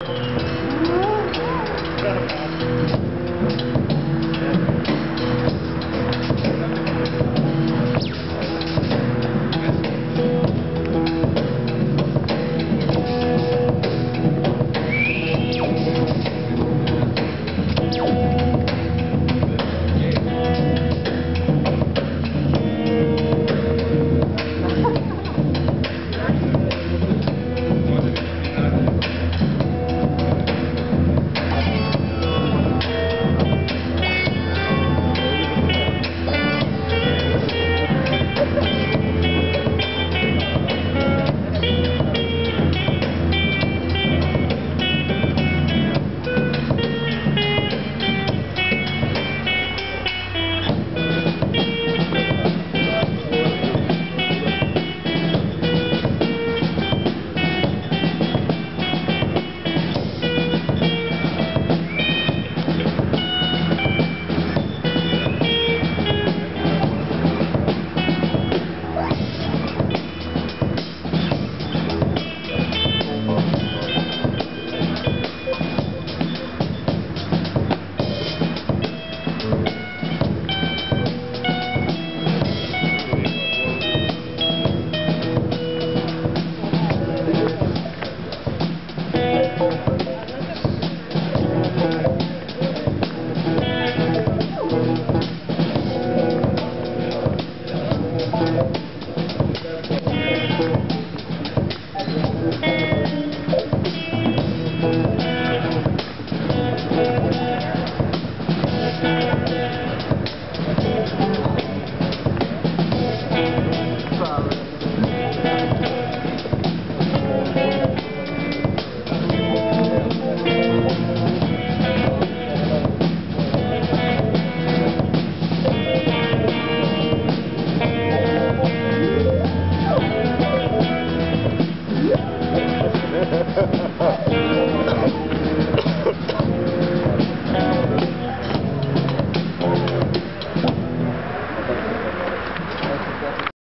you